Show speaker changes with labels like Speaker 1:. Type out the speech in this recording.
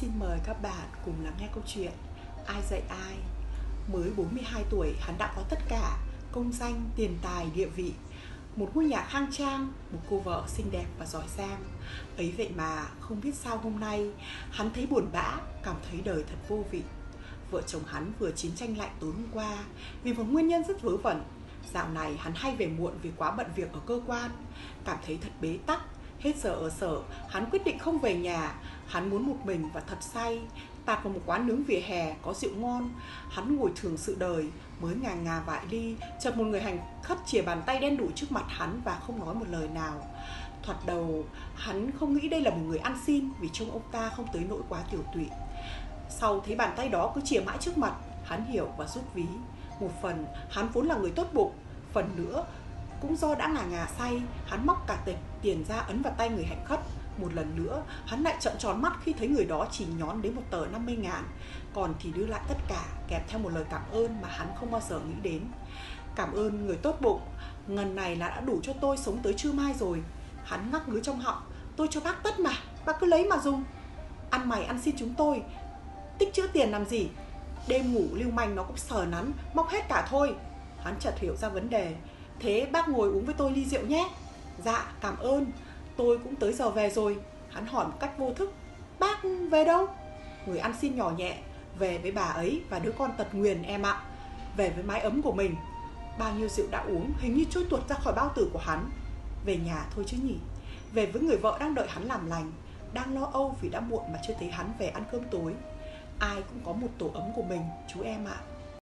Speaker 1: Xin mời các bạn cùng lắng nghe câu chuyện Ai dạy ai? Mới 42 tuổi hắn đã có tất cả Công danh, tiền tài, địa vị. Một ngôi nhà khang trang Một cô vợ xinh đẹp và giỏi giang. Ấy vậy mà không biết sao hôm nay Hắn thấy buồn bã Cảm thấy đời thật vô vị. Vợ chồng hắn vừa chiến tranh lạnh tối hôm qua Vì một nguyên nhân rất vớ vẩn. Dạo này hắn hay về muộn vì quá bận việc ở cơ quan Cảm thấy thật bế tắc Hết giờ ở sở, hắn quyết định không về nhà. Hắn muốn một mình và thật say Tạt vào một quán nướng vỉa hè có rượu ngon. Hắn ngồi thường sự đời Mới ngà ngà vại ly Chợt một người hành khất chìa bàn tay đen đủi trước mặt hắn Và không nói một lời nào. Thoạt đầu hắn không nghĩ đây là một người ăn xin Vì trông ông ta không tới nỗi quá tiểu tụy. Sau thấy bàn tay đó cứ chìa mãi trước mặt Hắn hiểu và rút ví. Một phần hắn vốn là người tốt bụng Phần nữa cũng do đã ngà ngà say, Hắn móc cả tịch tiền ra ấn vào tay người hạnh khất. Một lần nữa, hắn lại trợn tròn mắt khi thấy người đó chỉ nhón đến một tờ 50 ngàn. Còn thì đưa lại tất cả kèm theo một lời cảm ơn mà hắn không bao giờ nghĩ đến. Cảm ơn, người tốt bụng, Ngần này là đã đủ cho tôi sống tới trưa mai rồi. Hắn ngắc ngứ trong họng, Tôi cho bác tất mà, Bác cứ lấy mà dùng. Ăn mày ăn xin chúng tôi, Tích chữ tiền làm gì? Đêm ngủ lưu manh nó cũng sờ nắn, Móc hết cả thôi. Hắn chợt hiểu ra vấn đề Thế bác ngồi uống với tôi ly rượu nhé. Dạ cảm ơn. Tôi cũng tới giờ về rồi. Hắn hỏi một cách vô thức, Bác về đâu? Người ăn xin nhỏ nhẹ, Về với bà ấy và đứa con tật nguyền em ạ. Về với mái ấm của mình. Bao nhiêu rượu đã uống, hình như trôi tuột ra khỏi bao tử của hắn. Về nhà thôi chứ nhỉ. Về với người vợ đang đợi hắn làm lành, Đang lo âu vì đã muộn mà chưa thấy hắn về ăn cơm tối. Ai cũng có một tổ ấm của mình, chú em ạ.